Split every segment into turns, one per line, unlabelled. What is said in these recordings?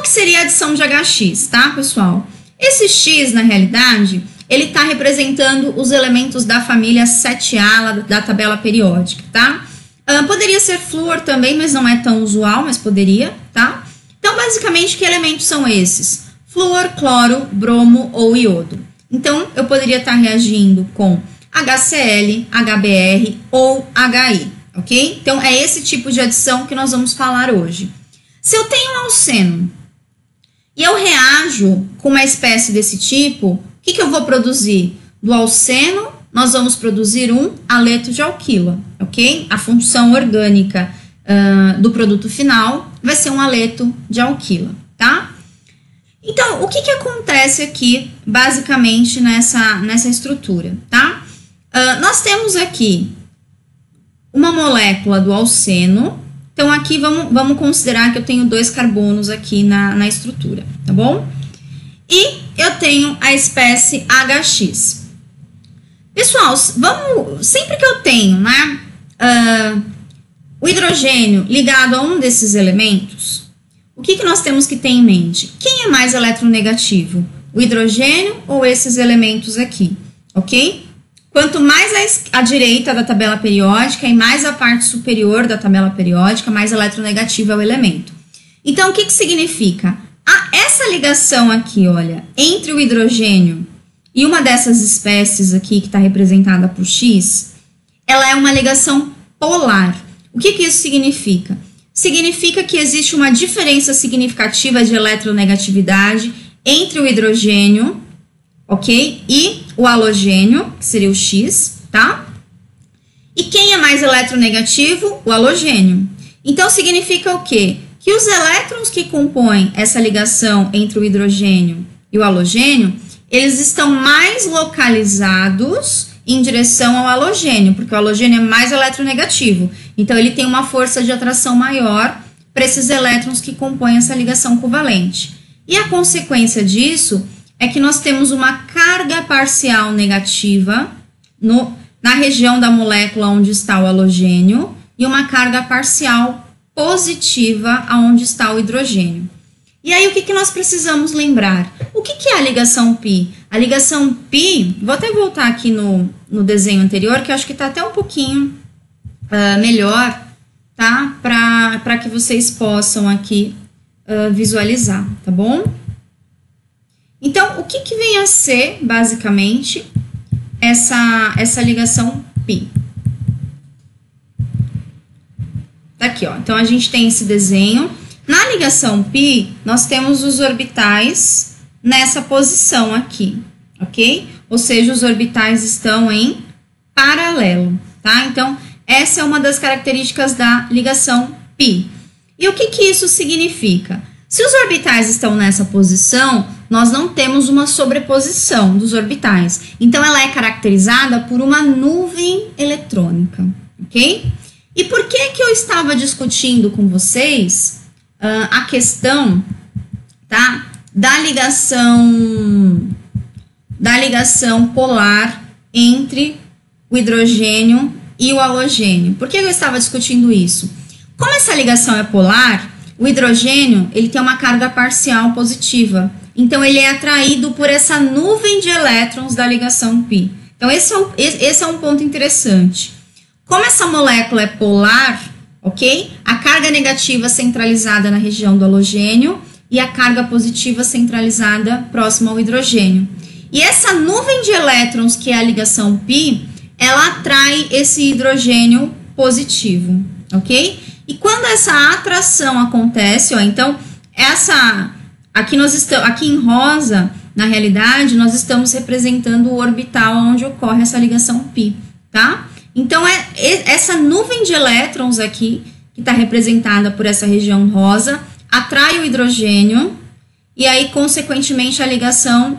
Como que seria a adição de HX, tá, pessoal? Esse X, na realidade, ele está representando os elementos da família 7A da tabela periódica, tá? Uh, poderia ser flúor também, mas não é tão usual, mas poderia, tá? Então, basicamente, que elementos são esses? Flúor, cloro, bromo ou iodo. Então, eu poderia estar tá reagindo com HCl, HBr ou HI, ok? Então, é esse tipo de adição que nós vamos falar hoje. Se eu tenho um alceno e eu reajo com uma espécie desse tipo, o que, que eu vou produzir? Do alceno, nós vamos produzir um aleto de alquila, ok? A função orgânica uh, do produto final vai ser um aleto de alquila, tá? Então, o que, que acontece aqui, basicamente, nessa, nessa estrutura, tá? Uh, nós temos aqui uma molécula do alceno, então, aqui vamos, vamos considerar que eu tenho dois carbonos aqui na, na estrutura, tá bom? E eu tenho a espécie HX. Pessoal, vamos, sempre que eu tenho, né, uh, o hidrogênio ligado a um desses elementos, o que, que nós temos que ter em mente? Quem é mais eletronegativo? O hidrogênio ou esses elementos aqui, ok? Quanto mais à direita da tabela periódica e mais a parte superior da tabela periódica, mais eletronegativo é o elemento. Então, o que, que significa? Ah, essa ligação aqui, olha, entre o hidrogênio e uma dessas espécies aqui, que está representada por X, ela é uma ligação polar. O que, que isso significa? Significa que existe uma diferença significativa de eletronegatividade entre o hidrogênio ok? E o halogênio, que seria o X, tá? E quem é mais eletronegativo? O halogênio. Então, significa o quê? Que os elétrons que compõem essa ligação entre o hidrogênio e o halogênio, eles estão mais localizados em direção ao halogênio, porque o halogênio é mais eletronegativo. Então, ele tem uma força de atração maior para esses elétrons que compõem essa ligação covalente. E a consequência disso é que nós temos uma carga parcial negativa no, na região da molécula onde está o halogênio e uma carga parcial positiva aonde está o hidrogênio. E aí, o que, que nós precisamos lembrar? O que, que é a ligação pi? A ligação pi, vou até voltar aqui no, no desenho anterior, que acho que está até um pouquinho uh, melhor, tá? Para que vocês possam aqui uh, visualizar, tá bom? Então, o que, que vem a ser, basicamente, essa, essa ligação pi? Tá aqui, ó. Então, a gente tem esse desenho. Na ligação π, nós temos os orbitais nessa posição aqui, ok? Ou seja, os orbitais estão em paralelo, tá? Então, essa é uma das características da ligação π. E o que, que isso significa? Se os orbitais estão nessa posição, nós não temos uma sobreposição dos orbitais. Então, ela é caracterizada por uma nuvem eletrônica, ok? E por que que eu estava discutindo com vocês uh, a questão, tá, da ligação, da ligação polar entre o hidrogênio e o halogênio? Por que eu estava discutindo isso? Como essa ligação é polar, o hidrogênio ele tem uma carga parcial positiva, então ele é atraído por essa nuvem de elétrons da ligação π. Então esse é um, esse é um ponto interessante. Como essa molécula é polar, ok? A carga negativa centralizada na região do halogênio e a carga positiva centralizada próxima ao hidrogênio. E essa nuvem de elétrons, que é a ligação π, ela atrai esse hidrogênio positivo, ok? E quando essa atração acontece, ó, então essa aqui nós estamos aqui em rosa, na realidade, nós estamos representando o orbital onde ocorre essa ligação π, tá? Então é essa nuvem de elétrons aqui que está representada por essa região rosa atrai o hidrogênio e aí consequentemente a ligação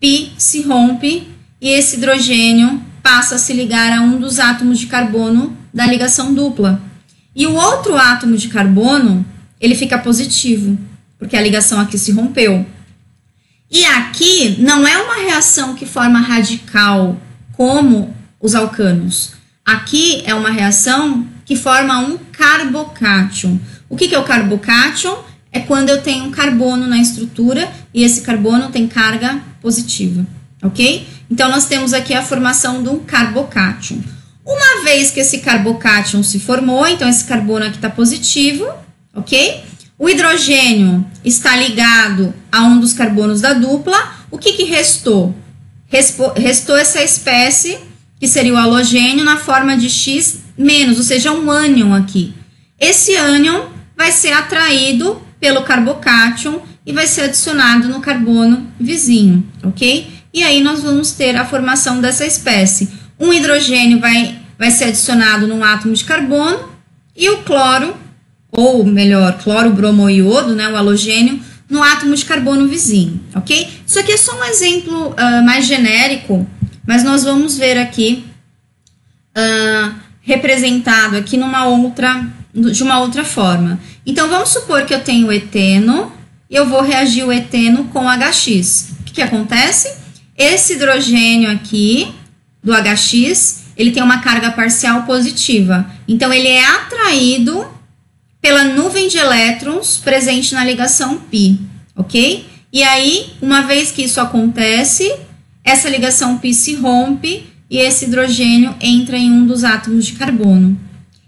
π se rompe e esse hidrogênio passa a se ligar a um dos átomos de carbono da ligação dupla. E o outro átomo de carbono, ele fica positivo, porque a ligação aqui se rompeu. E aqui não é uma reação que forma radical, como os alcanos. Aqui é uma reação que forma um carbocátion. O que, que é o carbocátion? é quando eu tenho um carbono na estrutura e esse carbono tem carga positiva, ok? Então, nós temos aqui a formação de um carbocátion. Uma vez que esse carbocátion se formou, então esse carbono aqui está positivo, ok? O hidrogênio está ligado a um dos carbonos da dupla. O que, que restou? Restou essa espécie, que seria o halogênio, na forma de X menos, ou seja, um ânion aqui. Esse ânion vai ser atraído pelo carbocátion e vai ser adicionado no carbono vizinho, ok? E aí nós vamos ter a formação dessa espécie. Um hidrogênio vai, vai ser adicionado num átomo de carbono e o cloro, ou melhor, cloro, bromo iodo, né, o halogênio, no átomo de carbono vizinho, ok? Isso aqui é só um exemplo uh, mais genérico, mas nós vamos ver aqui uh, representado aqui numa outra, de uma outra forma. Então, vamos supor que eu tenho eteno e eu vou reagir o eteno com HX. O que, que acontece? Esse hidrogênio aqui, do HX, ele tem uma carga parcial positiva. Então, ele é atraído pela nuvem de elétrons presente na ligação π, ok? E aí, uma vez que isso acontece, essa ligação π se rompe e esse hidrogênio entra em um dos átomos de carbono.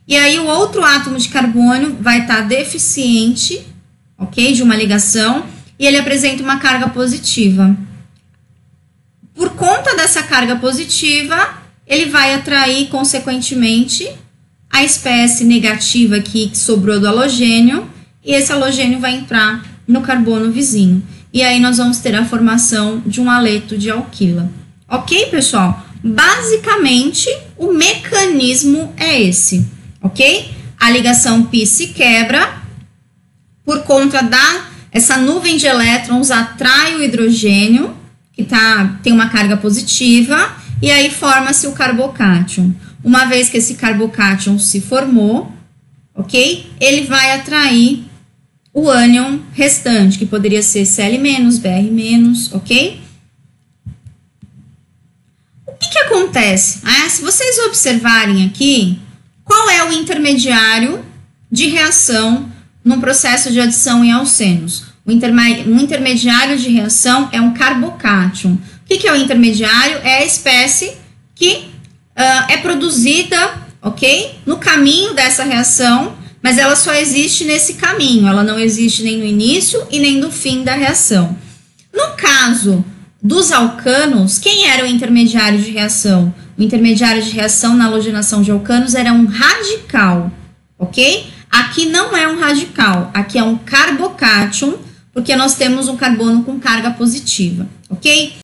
E aí, o outro átomo de carbono vai estar tá deficiente, ok? De uma ligação, e ele apresenta uma carga positiva. Por conta dessa carga positiva, ele vai atrair, consequentemente, a espécie negativa aqui que sobrou do halogênio, e esse halogênio vai entrar no carbono vizinho. E aí nós vamos ter a formação de um aleto de alquila. Ok, pessoal? Basicamente, o mecanismo é esse, ok? A ligação π se quebra por conta da essa nuvem de elétrons atrai o hidrogênio, que tá, tem uma carga positiva, e aí forma-se o carbocátion. Uma vez que esse carbocátion se formou, ok? Ele vai atrair o ânion restante, que poderia ser Cl-, Br-, ok? O que, que acontece? Ah, se vocês observarem aqui, qual é o intermediário de reação no processo de adição em alcenos? O intermediário de reação é um carbocátion. O que, que é o intermediário? É a espécie que uh, é produzida, ok? No caminho dessa reação, mas ela só existe nesse caminho, ela não existe nem no início e nem no fim da reação. No caso dos alcanos, quem era o intermediário de reação? O intermediário de reação na halogenação de alcanos era um radical, ok? Aqui não é um radical, aqui é um carbocátion, porque nós temos um carbono com carga positiva, ok?